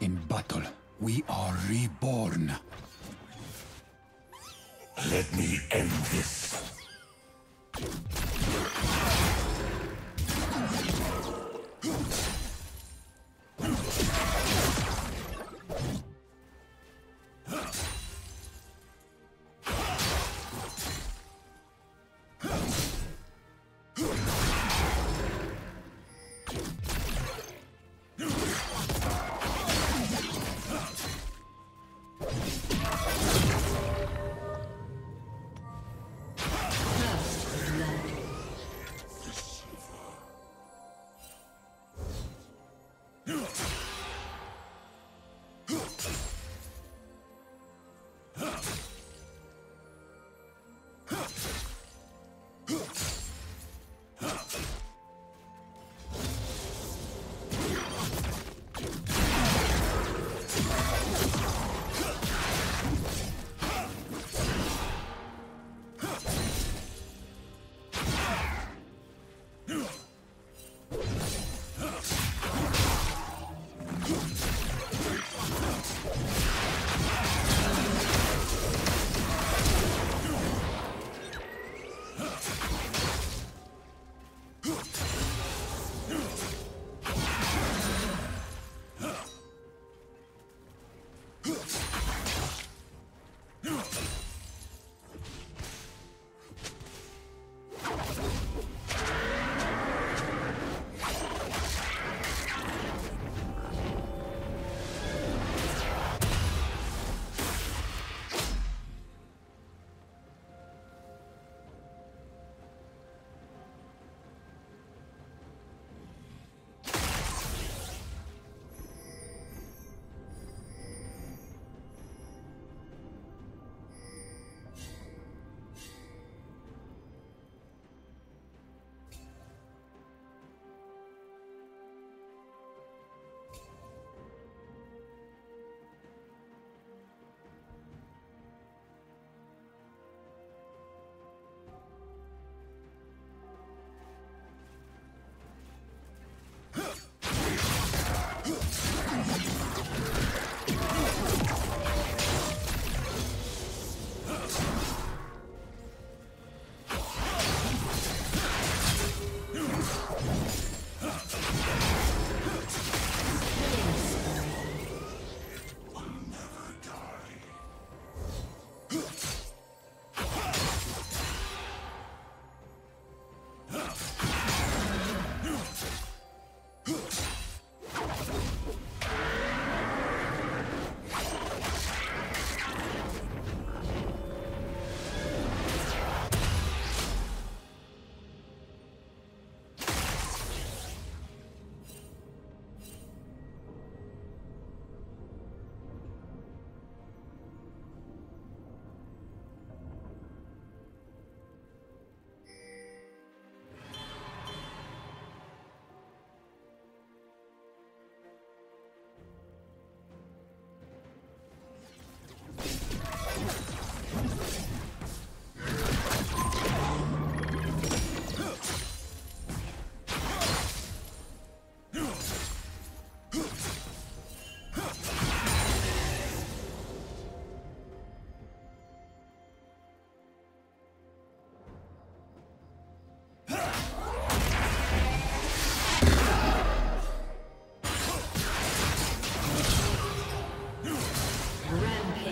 In battle, we are reborn. Let me end this.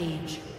Rampage.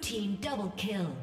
Team double kill.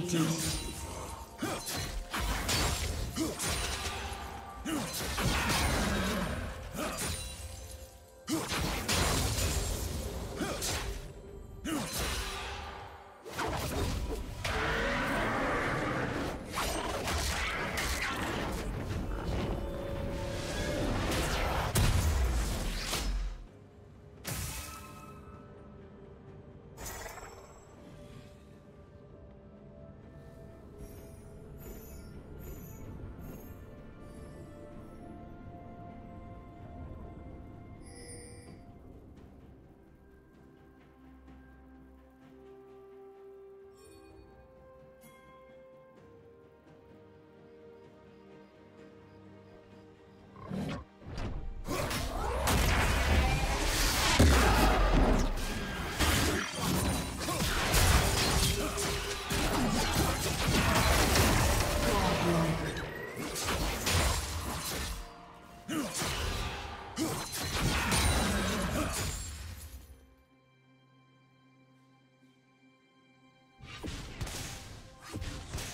dominated.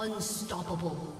Unstoppable.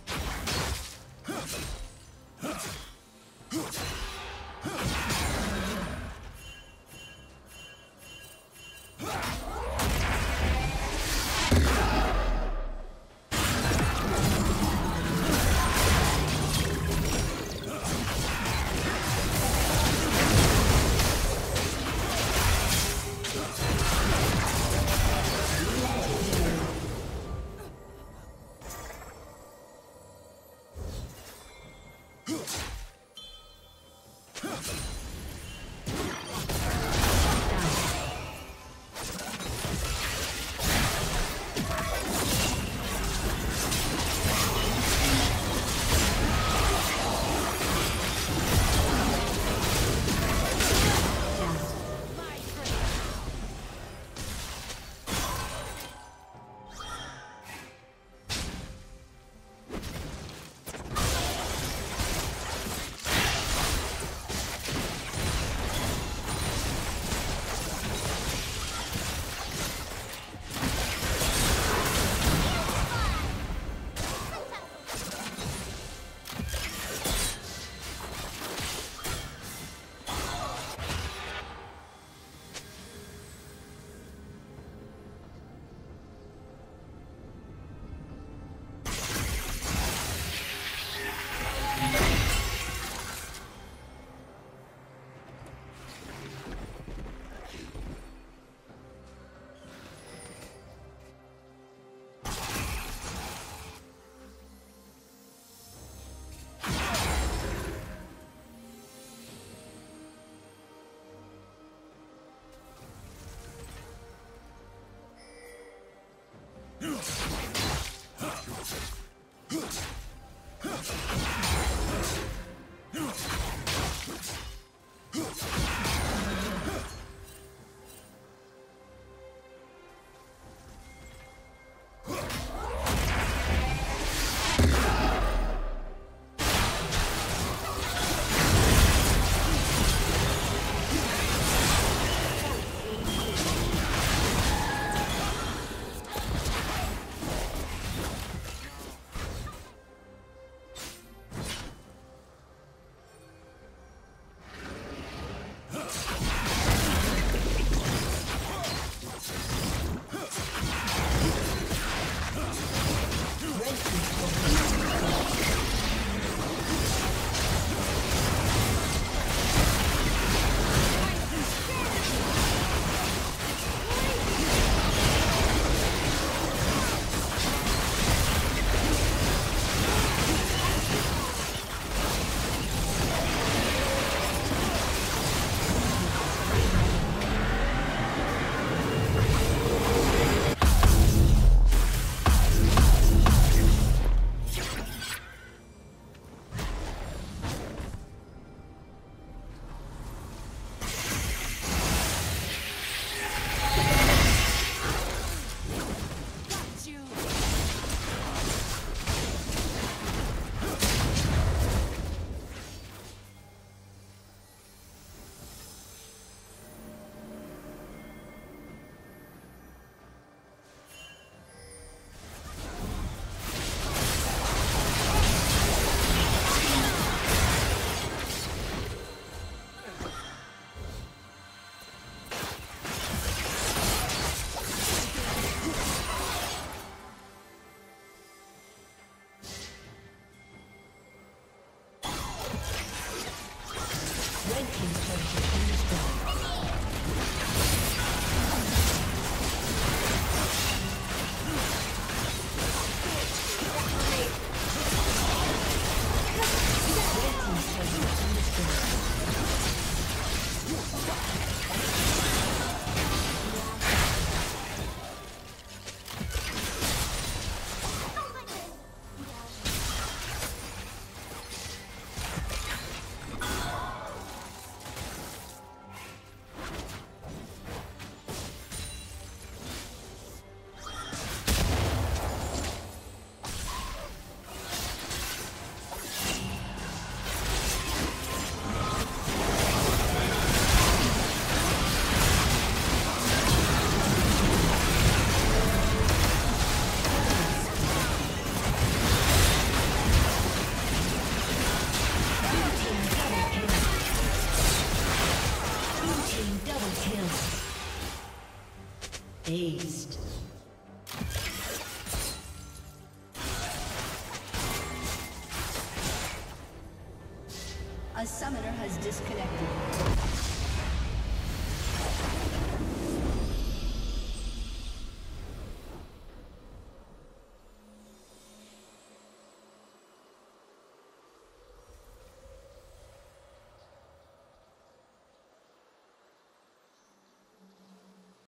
Huh.